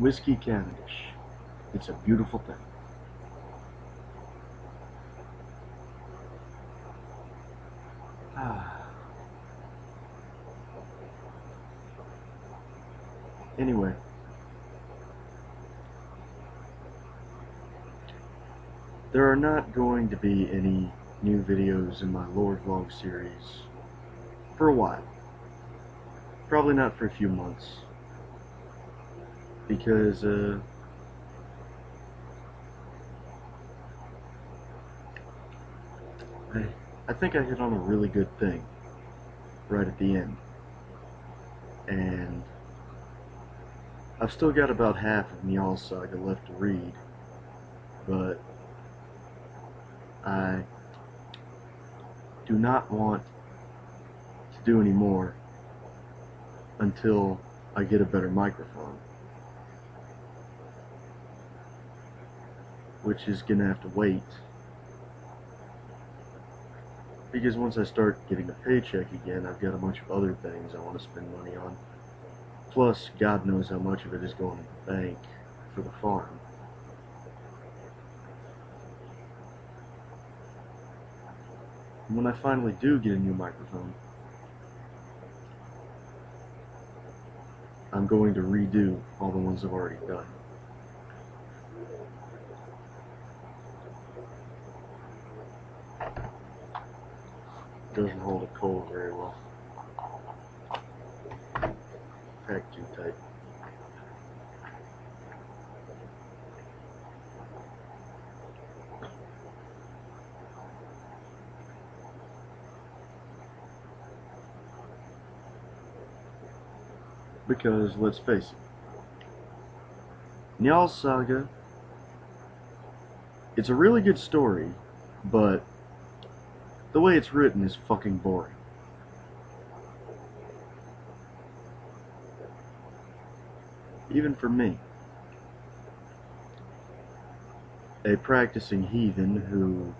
Whiskey Cavendish. It's a beautiful thing. Ah. Anyway. There are not going to be any new videos in my Lore Vlog series for a while. Probably not for a few months. Because, uh, I, I think I hit on a really good thing right at the end. And I've still got about half of Njal Saga left to read, but I do not want to do any more until I get a better microphone. Which is gonna have to wait. Because once I start getting a paycheck again, I've got a bunch of other things I want to spend money on. Plus, God knows how much of it is going to the bank for the farm. And when I finally do get a new microphone, I'm going to redo all the ones I've already done. Doesn't hold a cold very well. Packed too tight. Because, let's face it, Njal Saga, it's a really good story, but the way it's written is fucking boring. Even for me. A practicing heathen who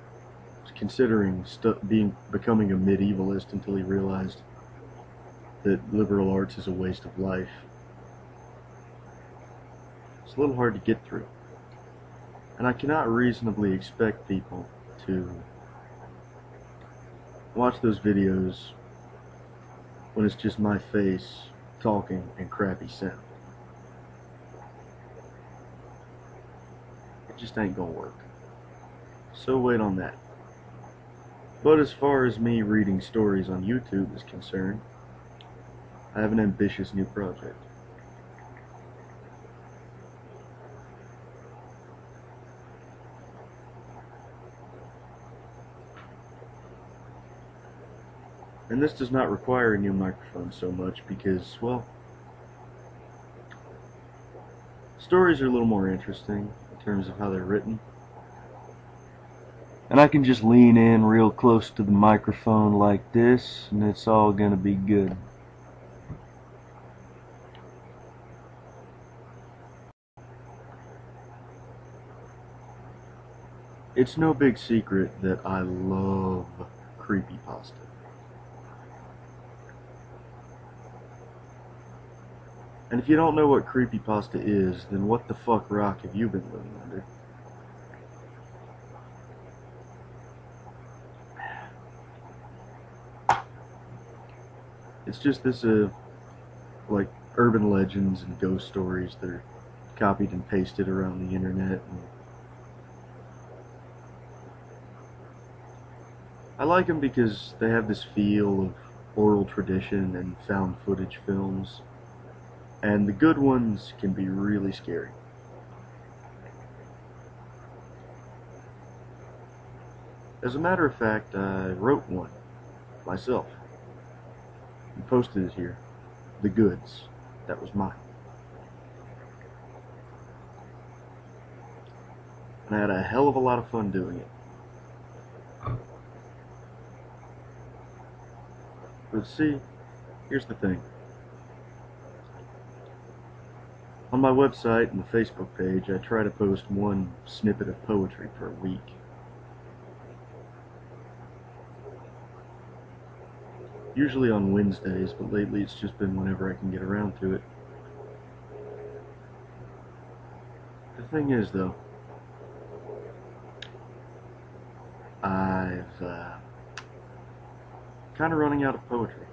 was considering being becoming a medievalist until he realized that liberal arts is a waste of life. It's a little hard to get through. And I cannot reasonably expect people to watch those videos when it's just my face talking and crappy sound. It just ain't gonna work. So wait on that. But as far as me reading stories on YouTube is concerned, I have an ambitious new project. And this does not require a new microphone so much because, well, stories are a little more interesting in terms of how they're written. And I can just lean in real close to the microphone like this, and it's all gonna be good. It's no big secret that I love creepypasta. And if you don't know what creepypasta is, then what the fuck rock have you been living under? It's just this, uh, like, urban legends and ghost stories that are copied and pasted around the internet and I like them because they have this feel of oral tradition and found footage films. And the good ones can be really scary. As a matter of fact, I wrote one myself and posted it here. The Goods. That was mine. And I had a hell of a lot of fun doing it. But see, here's the thing. On my website and the Facebook page, I try to post one snippet of poetry per week. Usually on Wednesdays, but lately it's just been whenever I can get around to it. The thing is, though, I've uh, kind of running out of poetry.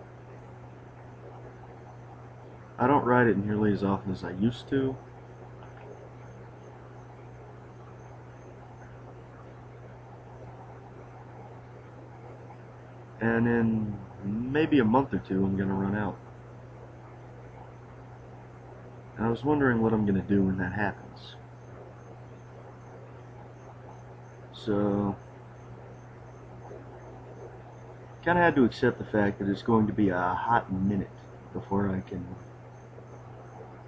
I don't ride it nearly as often as I used to. And in maybe a month or two, I'm going to run out. And I was wondering what I'm going to do when that happens. So, kind of had to accept the fact that it's going to be a hot minute before I can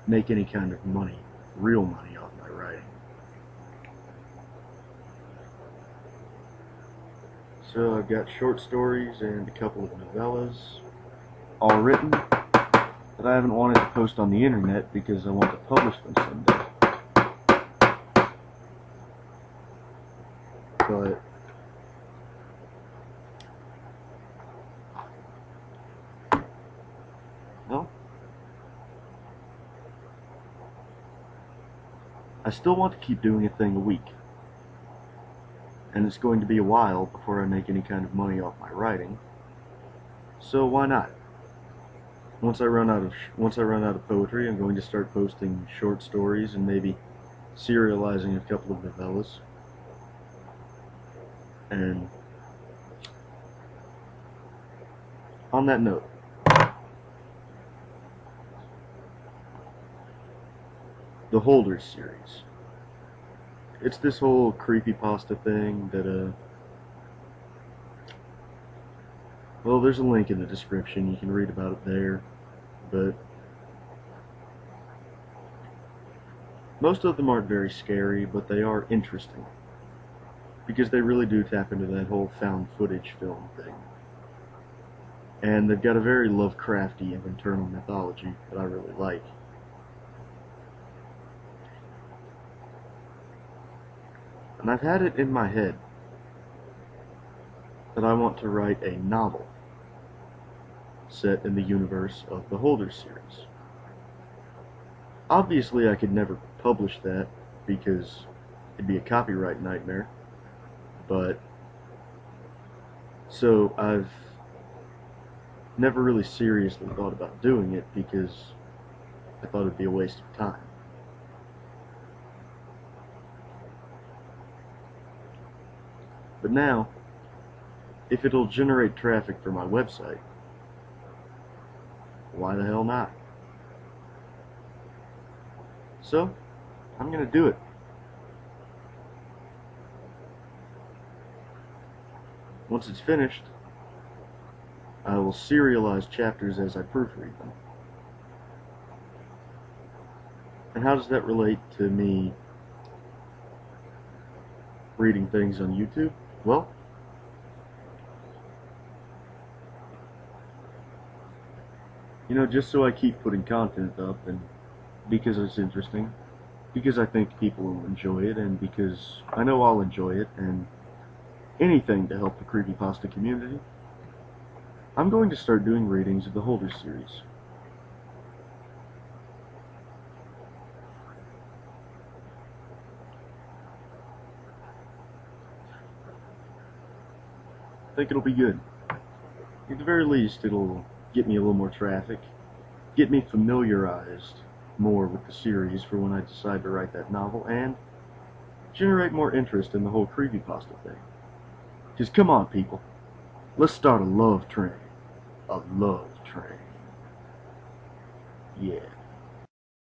make any kind of money, real money off my writing. So I've got short stories and a couple of novellas all written that I haven't wanted to post on the internet because I want to publish them someday. But well, I still want to keep doing a thing a week. And it's going to be a while before I make any kind of money off my writing. So why not? Once I run out of once I run out of poetry, I'm going to start posting short stories and maybe serializing a couple of novellas. And on that note, the Holders series. It's this whole creepy pasta thing that uh well there's a link in the description. You can read about it there. But most of them aren't very scary but they are interesting. Because they really do tap into that whole found footage film thing. And they've got a very Lovecraftian internal mythology that I really like And I've had it in my head that I want to write a novel set in the universe of the Holder series. Obviously, I could never publish that because it'd be a copyright nightmare, but so I've never really seriously thought about doing it because I thought it'd be a waste of time. But now, if it'll generate traffic for my website, why the hell not? So, I'm going to do it. Once it's finished, I will serialize chapters as I proofread them. And how does that relate to me reading things on YouTube? Well, you know, just so I keep putting content up and because it's interesting, because I think people will enjoy it, and because I know I'll enjoy it, and anything to help the creepypasta community, I'm going to start doing readings of the Holder series. Think it'll be good. At the very least, it'll get me a little more traffic, get me familiarized more with the series for when I decide to write that novel, and generate more interest in the whole creepypasta thing. Just come on, people. Let's start a love train. A love train. Yeah.